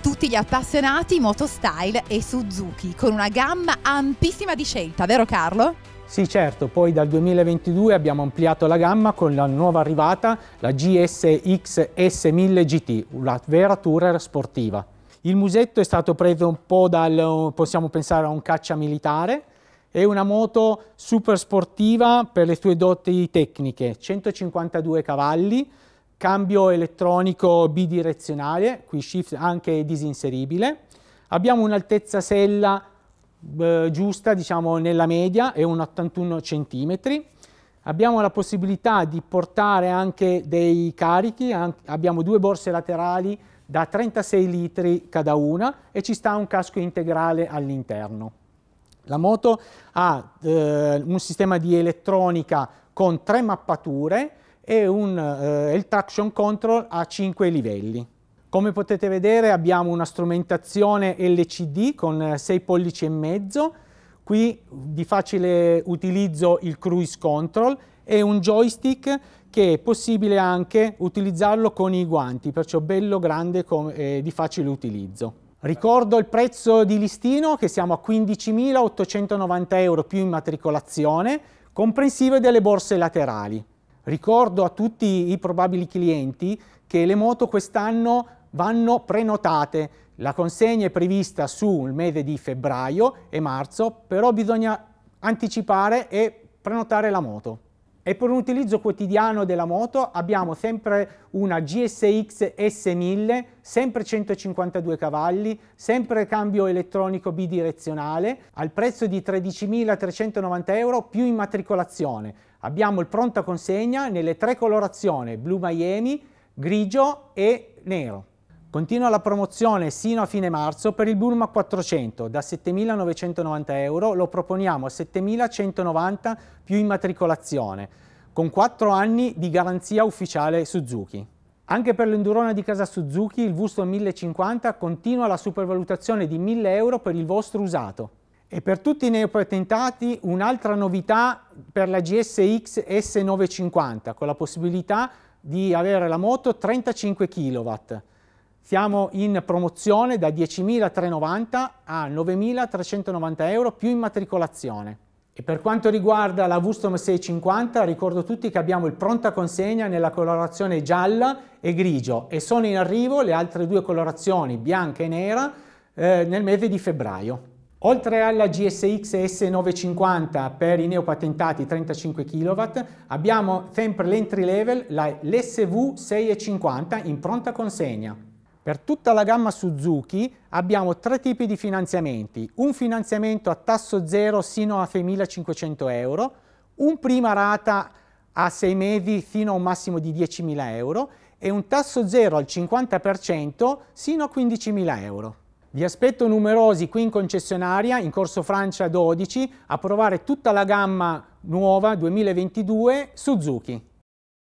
tutti gli appassionati moto style e Suzuki, con una gamma ampissima di scelta, vero Carlo? Sì, certo, poi dal 2022 abbiamo ampliato la gamma con la nuova arrivata, la GSX S1000 GT, una vera tourer sportiva. Il musetto è stato preso un po' dal, possiamo pensare a un caccia militare, è una moto super sportiva per le sue doti tecniche, 152 cavalli, cambio elettronico bidirezionale, qui shift anche disinseribile. Abbiamo un'altezza sella eh, giusta, diciamo nella media, è un 81 cm. Abbiamo la possibilità di portare anche dei carichi, anche, abbiamo due borse laterali da 36 litri cada una e ci sta un casco integrale all'interno. La moto ha eh, un sistema di elettronica con tre mappature e un, eh, il traction control a 5 livelli. Come potete vedere abbiamo una strumentazione LCD con 6 pollici e mezzo, qui di facile utilizzo il cruise control e un joystick che è possibile anche utilizzarlo con i guanti, perciò bello grande e di facile utilizzo. Ricordo il prezzo di listino che siamo a 15.890 euro più immatricolazione, comprensive delle borse laterali. Ricordo a tutti i probabili clienti che le moto quest'anno vanno prenotate. La consegna è prevista sul mese di febbraio e marzo, però bisogna anticipare e prenotare la moto. E per un utilizzo quotidiano della moto abbiamo sempre una GSX S1000, sempre 152 cavalli, sempre cambio elettronico bidirezionale, al prezzo di 13.390 euro più immatricolazione. Abbiamo il pronta consegna nelle tre colorazioni, blu Miami, grigio e nero. Continua la promozione sino a fine marzo per il Burma 400, da 7.990 euro lo proponiamo a 7.190 più immatricolazione, con 4 anni di garanzia ufficiale Suzuki. Anche per l'Endurona di casa Suzuki il Vusto 1050 continua la supervalutazione di 1.000 euro per il vostro usato. E per tutti i neopatentati un'altra novità per la GSX S950 con la possibilità di avere la moto 35 kW. Siamo in promozione da 10.390 a 9.390 euro più immatricolazione. E per quanto riguarda la Vustom 650 ricordo tutti che abbiamo il pronta consegna nella colorazione gialla e grigio e sono in arrivo le altre due colorazioni bianca e nera eh, nel mese di febbraio. Oltre alla GSX S950 per i neopatentati 35 kW, abbiamo sempre l'entry level, l'SV 650 in pronta consegna. Per tutta la gamma Suzuki abbiamo tre tipi di finanziamenti, un finanziamento a tasso zero sino a 6.500 euro, un prima rata a 6 mesi fino a un massimo di 10.000 euro e un tasso zero al 50% sino a 15.000 euro. Vi aspetto numerosi qui in concessionaria, in Corso Francia 12, a provare tutta la gamma nuova 2022 Suzuki.